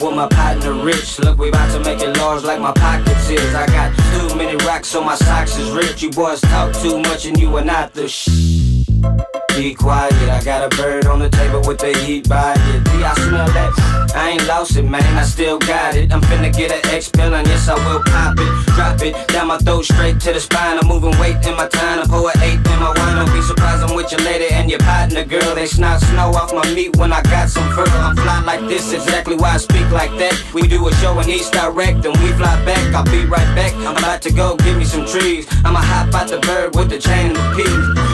With my partner rich, look we about to make it large like my pockets is I got too many racks, so my socks is rich. You boys talk too much and you are not the shh be quiet, I got a bird on the table with the heat by it. Y'all smell that? I ain't lost it, man, I still got it. I'm finna get an X pill and yes, I will pop it. Drop it down my throat, straight to the spine. I'm moving weight in my time. I pour an eight in my wine. Don't be surprised I'm with your lady and your partner, girl. They snot snow off my meat when I got some fur. I'm fly like this, exactly why I speak like that. We do a show in East Direct and we fly back. I'll be right back. I'm about to go give me some trees. I'ma hop out the bird with the chain and the peas.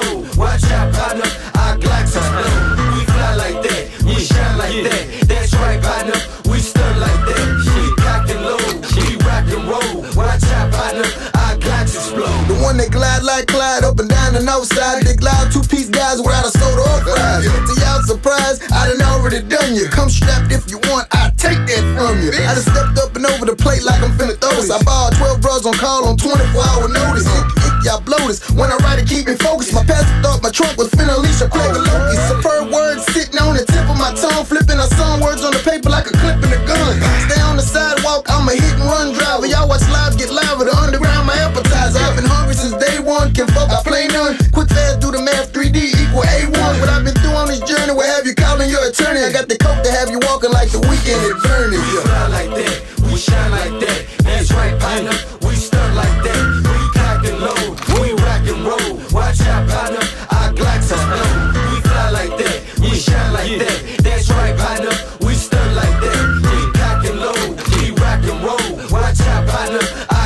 Rock. Watch out, partner. Our Glocks explode. We fly like that, we shine like that. That's right, partner. We stunt like that. We pack and load, we rock and roll. Watch out, partner. Our Glocks explode. The one that glide like Clyde up and down the north side. They glide two piece guys without a soda or fries. To y'all surprise, I done already done you. Come strapped if you want, I take that from you. I done stepped up and over the plate like I'm finna throw this. I bought 12 bros on call on 24 hour notice. This. When I write it, keep me focused. My pastor thought my trunk was finna leash a plague of locusts. Superb words sitting on the tip of my tongue. Flipping a song words on the paper like a clip in a gun. Stay on the sidewalk, I'm a hit and run driver. Y'all watch lives get live the underground, my appetizer. I've been hungry since day one. Can fuck, I play none. Quick fast, do the math, 3D equal A1. What I've been through on this journey will have you calling your attorney. I got the coke to have you walking like the weekend at Bernie. We fly like that, we shine like that. That's right, partner. Out,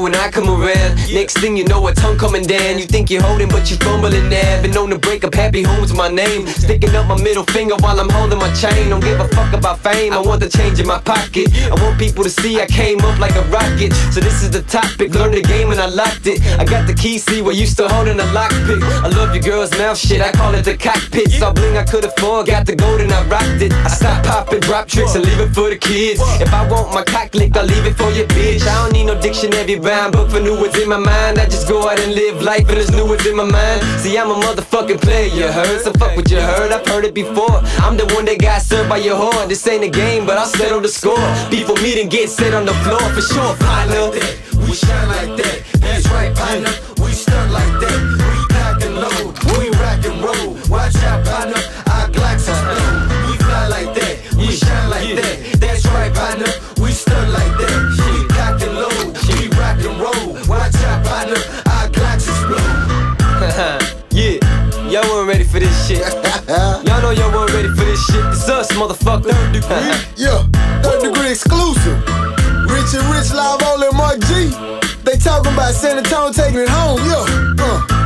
when I come around. Next thing you know, a tongue coming down. You think you're holding, but you're fumbling there. Been known to break up happy homes, my name. Sticking up my middle finger while I'm holding my chain. Don't give a fuck about fame. I want the change in my pocket. I want people to see I came up like a rocket. So this is the topic. Learned the game and I locked it. I got the key, see where you still holding a lockpick. I love your girl's mouth shit. I call it the cockpit. Saw bling I could afford. Got the gold and I rocked it. I stop popping drop tricks and leave it for the kids. If I want my cock licked, I'll leave it for your bitch. I don't need no dictionary rhyme for new words in my mind. I just go out and live life and there's new words in my mind. See, I'm a motherfucking player, you heard? So fuck what you heard, I've heard it before. I'm the one that got served by your whore. This ain't a game, but I'll settle the score. Before me then get set on the floor for sure, that, we shine like that. That's right, partner. Know y'all weren't ready for this shit. It's us, motherfucker. Third degree. Yeah, third degree exclusive. Rich and Rich Liveola in Mark G. They talking about San Antonio taking it home, yeah. Uh.